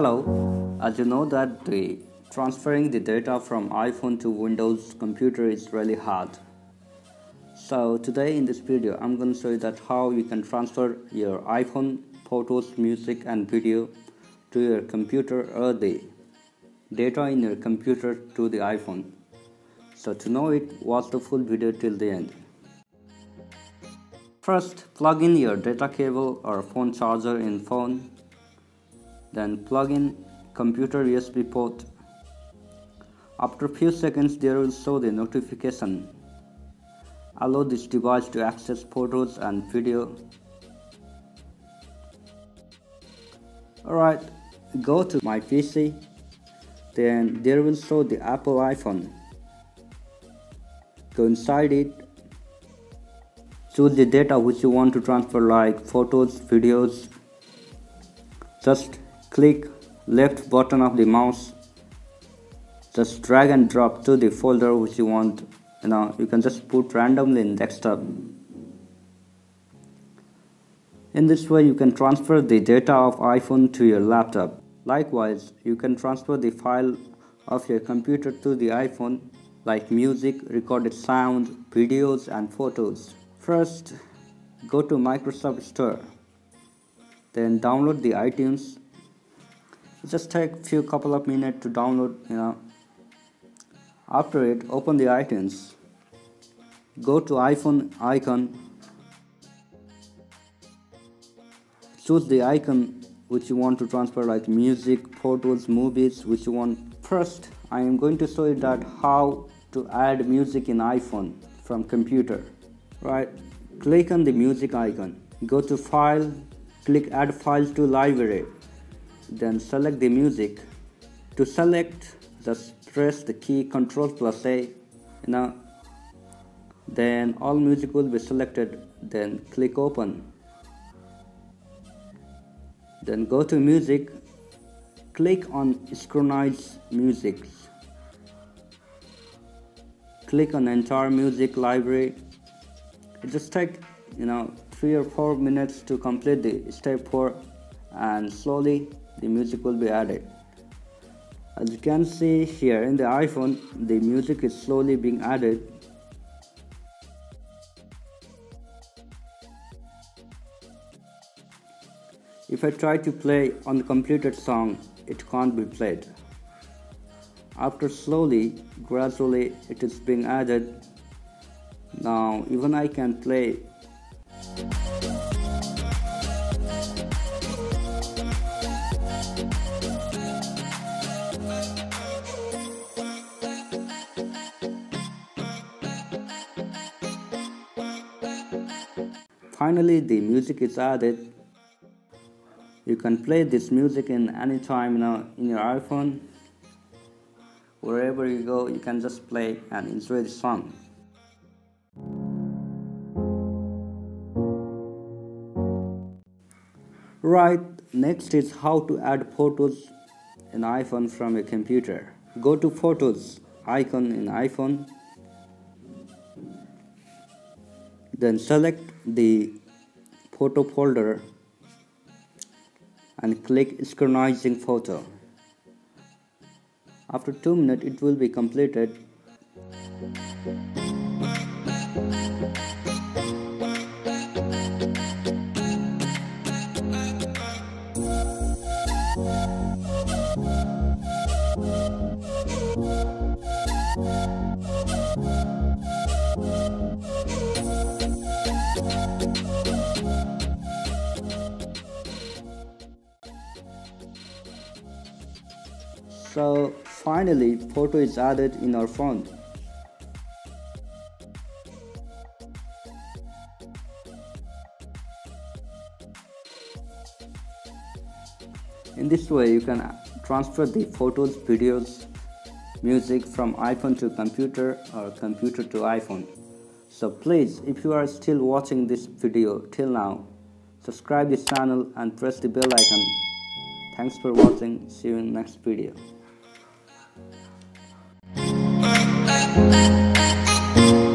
Hello, as you know that the transferring the data from iPhone to Windows computer is really hard. So today in this video I'm going to show you that how you can transfer your iPhone photos, music and video to your computer or the data in your computer to the iPhone. So to know it, watch the full video till the end. First, plug in your data cable or phone charger in phone then plug in computer USB port. After few seconds there will show the notification. Allow this device to access photos and video. Alright, go to my PC. Then there will show the Apple iPhone. Go inside it. Choose the data which you want to transfer like photos, videos. Just click left button of the mouse just drag and drop to the folder which you want. You uh, know you can just put randomly in desktop. In this way you can transfer the data of iphone to your laptop. Likewise you can transfer the file of your computer to the iphone like music recorded sound videos and photos. First go to microsoft store then download the itunes just take few couple of minutes to download you know. After it open the itunes. Go to iphone icon. Choose the icon which you want to transfer like music photos movies which you want. First i am going to show you that how to add music in iphone from computer right? Click on the music icon. Go to file. Click add file to library then select the music. To select just press the key control plus a now then all music will be selected. Then click open. Then go to music. Click on synchronize music click on entire music library. It just take you know three or four minutes to complete the step four. And slowly the music will be added. As you can see here in the iPhone the music is slowly being added. If I try to play on the completed song it can't be played. After slowly gradually it is being added. Now even I can play Finally, the music is added. You can play this music in any time you know, in your iPhone. Wherever you go, you can just play and enjoy the song. Right, next is how to add photos in iPhone from a computer. Go to Photos icon in iPhone then select the photo folder and click synchronizing photo. After 2 minutes it will be completed So finally photo is added in our phone. In this way you can transfer the photos, videos, music from iPhone to computer or computer to iPhone. So please if you are still watching this video till now, subscribe this channel and press the bell icon. Thanks for watching. See you in next video. uh, uh, uh,